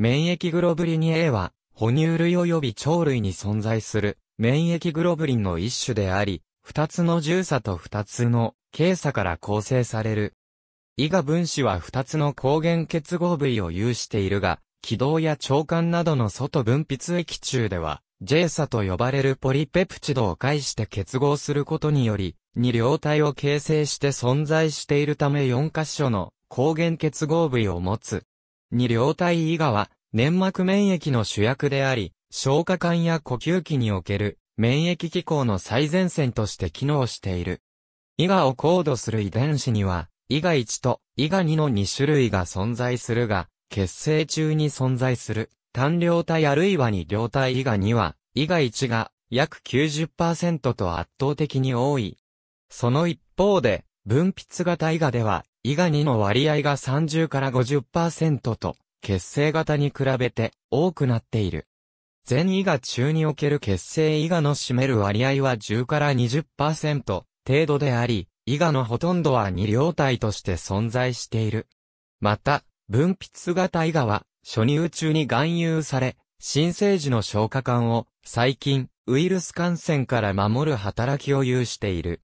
免疫グロブリン A は、哺乳類及び鳥類に存在する、免疫グロブリンの一種であり、二つの重差と二つの軽差から構成される。胃が分子は二つの抗原結合部位を有しているが、気道や腸管などの外分泌液中では、J サと呼ばれるポリペプチドを介して結合することにより、二両体を形成して存在しているため4箇所の抗原結合部位を持つ。二両体以外は、粘膜免疫の主役であり、消化管や呼吸器における免疫機構の最前線として機能している。イガをコードする遺伝子には、イガ1とイガ2の2種類が存在するが、結成中に存在する単量体あるいは2両体イガ2は、イガ1が約90%と圧倒的に多い。その一方で、分泌型イガでは、イガ2の割合が30から50%と、結成型に比べて多くなっている。全イガ中における結成イガの占める割合は10から20%程度であり、イガのほとんどは二両体として存在している。また、分泌型イガは、初乳中に含有され、新生児の消化管を細菌、ウイルス感染から守る働きを有している。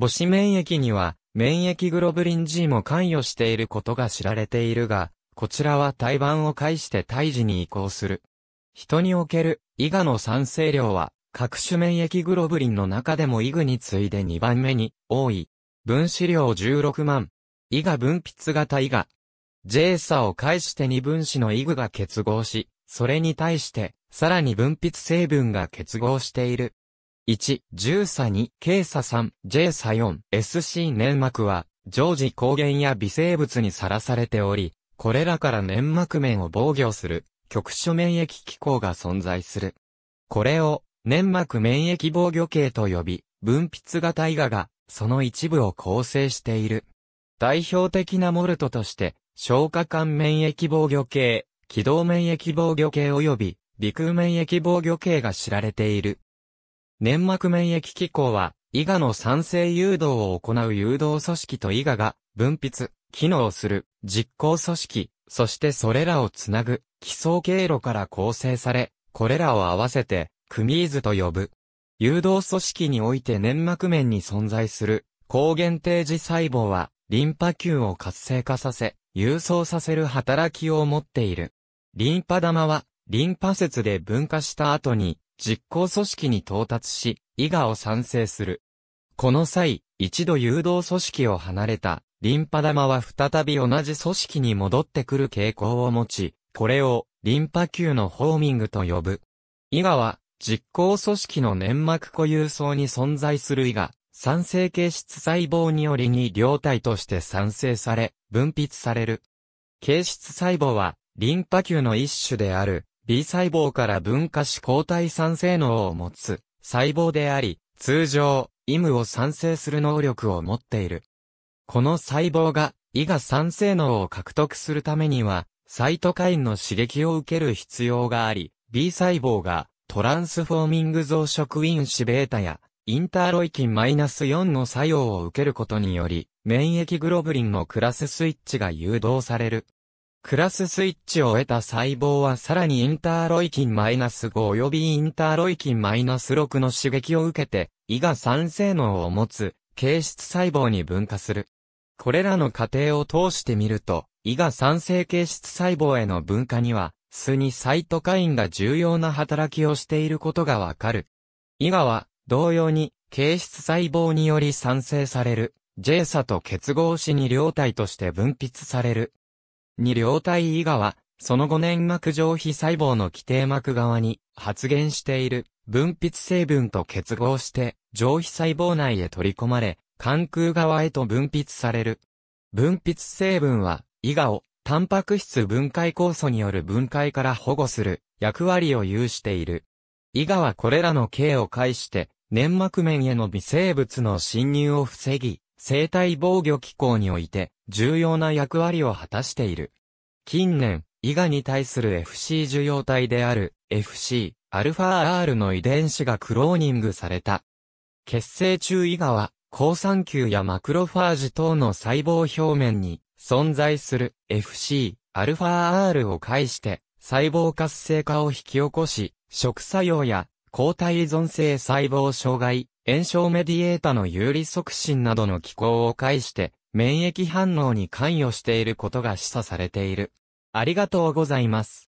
母子免疫には、免疫グロブリン G も関与していることが知られているが、こちらは胎盤を介して胎児に移行する。人における、イガの酸性量は、各種免疫グロブリンの中でもイグに次いで2番目に多い。分子量16万。イガ分泌型イガ。J 差を介して2分子のイグが結合し、それに対して、さらに分泌成分が結合している。1、10差2、K 差3、J 差4、SC 粘膜は、常時抗原や微生物にさらされており、これらから粘膜面を防御する。局所免疫機構が存在する。これを、粘膜免疫防御系と呼び、分泌型イガが、その一部を構成している。代表的なモルトとして、消化管免疫防御系、気道免疫防御系及び、鼻腔免疫防御系が知られている。粘膜免疫機構は、イガの酸性誘導を行う誘導組織とイガが分泌、機能する実行組織、そしてそれらをつなぐ基礎経路から構成され、これらを合わせて、クミーズと呼ぶ。誘導組織において粘膜面に存在する抗原定時細胞は、リンパ球を活性化させ、郵送させる働きを持っている。リンパ玉は、リンパ節で分化した後に、実行組織に到達し、イガを産生する。この際、一度誘導組織を離れた、リンパ玉は再び同じ組織に戻ってくる傾向を持ち、これをリンパ球のホーミングと呼ぶ。イガは実行組織の粘膜固有層に存在するイガ、酸性形質細胞によりに両体として産生され、分泌される。形質細胞はリンパ球の一種である B 細胞から分化し抗体酸性能を持つ細胞であり、通常、イムを産生する能力を持っている。この細胞が、イガ酸性能を獲得するためには、サイトカインの刺激を受ける必要があり、B 細胞がトランスフォーミング増殖因子ベータやインターロイキンマイナス -4 の作用を受けることにより、免疫グロブリンのクラススイッチが誘導される。クラススイッチを得た細胞はさらにインターロイキン -5 及びインターロイキン -6 の刺激を受けて、胃が酸性能を持つ、形質細胞に分化する。これらの過程を通してみると、胃が酸性形質細胞への分化には、スニサイトカインが重要な働きをしていることがわかる。胃がは、同様に、形質細胞により産生される、J サと結合し二両体として分泌される。二両体胃がは、その後粘膜上皮細胞の基底膜側に発現している分泌成分と結合して上皮細胞内へ取り込まれ、関空側へと分泌される。分泌成分は、イガを、タンパク質分解酵素による分解から保護する役割を有している。イガはこれらの形を介して、粘膜面への微生物の侵入を防ぎ、生体防御機構において重要な役割を果たしている。近年、イガに対する FC 受容体である FC、アルファ R の遺伝子がクローニングされた。結成中イガは抗酸球やマクロファージ等の細胞表面に存在する FC、アルファ R を介して細胞活性化を引き起こし、食作用や抗体依存性細胞障害、炎症メディエータの有利促進などの機構を介して、免疫反応に関与していることが示唆されている。ありがとうございます。